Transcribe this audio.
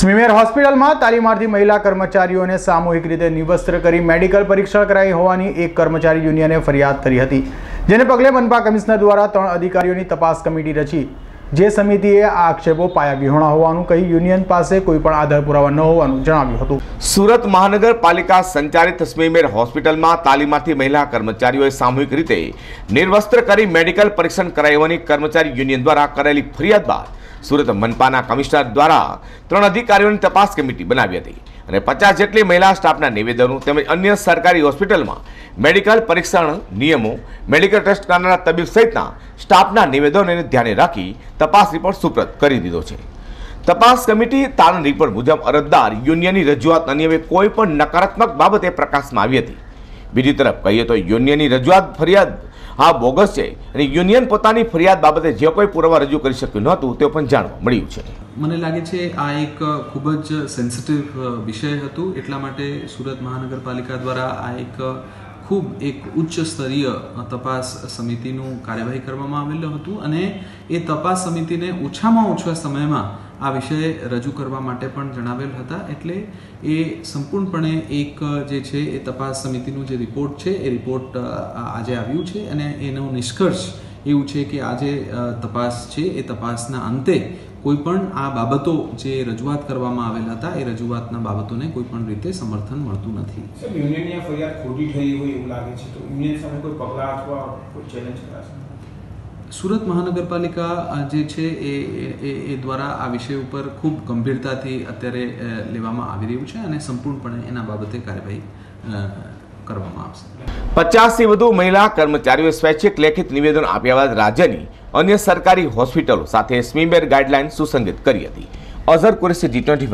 સ્મીમેર હોસ્પિટલમાં તાલીમાર્થી મહિલા કર્મચારીઓને સામૂહિક રીતે નિવસ્ત્ર કરી મેડિકલ પરીક્ષણ કરાઈ હોવાની એક કર્મચારી યુનિયને ફરિયાદ કરી હતી, જેને પગલે મનપા કમિશનર દ્વારા ત્રણ અધિકારીઓની તપાસ કમિટી રચી, જે સમિતિએ આ આક્ષેપો પાયા વિહોણા હોવાનું કહી યુનિયન પાસે કોઈ પણ આધાર પુરાવા ન હોવાનું જણાવ્યું હતું. સુરત મહાનગરપાલિકા સંચાલિત સ્મીમેર હોસ્પિટલમાં તાલીમાર્થી મહિલા કર્મચારીઓએ સામૂહિક રીતે નિર્વસ્ત્ર કરી મેડિકલ પરીક્ષણ કરાવવાની કર્મચારી યુનિયન દ્વારા કરેલી ફરિયાદ બાદ સુરત મનપાના કમિશનર દ્વારા ત્રણ અધિકારીઓની તપાસ કમિટી બનાવી હતી અને પચાસ જેટલી મહિલા સ્ટાફના નિવેદનો તેમજ અન્ય સરકારી હોસ્પિટલમાં મેડિકલ પરીક્ષણ નિયમો, મેડિકલ ટેસ્ટ કરનારા તબીબ સહિતના સ્ટાફના નિવેદનોને ધ્યાને રાખી તપાસ રિપોર્ટ સુપ્રત કરી દીધો છે. તપાસ કમિટી તારણ રિપોર્ટ મુજબ અરજદાર યુનિયનની રજૂઆત અન્યવે કોઈ પણ નકારાત્મક બાબતે પ્રકાશમાં આવી હતી. બીજી તરફ કહીએ તો યુનિયનની રજૂઆત ફરિયાદ આ બોગસ છે. અને યુનિયન પોતાની ફરિયાદ બાબતે જે કોઈ પુરાવા રજૂ કરી શક્યું હતું તે પણ જાણવા મળ્યું છે. મને લાગે છે આ એક ખૂબ જ સેન્સિટિવ વિષય હતું. એટલા માટે સુરત મહાનગરપાલિકા દ્વારા આ એક ખૂબ એક ઉચ્ચ સ્તરીય તપાસ સમિતિનું કાર્યવાહી કરવામાં આવેલું હતું અને એ તપાસ સમિતિને ઓછામાં ઓછા સમયમાં આ વિષય રજૂ કરવા માટે પણ જણાવેલ હતા. એટલે એ સંપૂર્ણપણે એક જે છે એ તપાસ સમિતિનું જે રિપોર્ટ છે, એ રિપોર્ટ આજે આવ્યું છે અને એનો નિષ્કર્ષ એવું છે કે આ જે તપાસ છે એ તપાસના અંતે કોઈ પણ આ બાબતો જે રજૂઆત કરવામાં આવેલ હતા એ રજૂઆતના બાબતોને કોઈ પણ રીતે સમર્થન મળતું નથી. યુનિયનની આ ફરિયાદ ખોટી થઈ હોય એવું લાગે છે તો યુનિયન સામે કોઈ પગલાં અથવા કોઈ ચેલેન્જ કરાશે? સુરત મહાનગરપાલિકા જે છે એ એ દ્વારા આ વિષય ઉપર ખૂબ ગંભીરતાથી અત્યારે લેવામાં આવી રહ્યું છે અને સંપૂર્ણપણે એના બાબતે કાર્યવાહી કરવામાં આવશે. પચાસથી વધુ મહિલા કર્મચારીઓએ સ્વૈચ્છિક લેખિત નિવેદન આપ્યા બાદ રાજ્યની અન્ય સરકારી હોસ્પિટલો સાથે સ્મીમેર ગાઈડલાઈન સુસંગત કરી હતી. Azhar Qureshi G twenty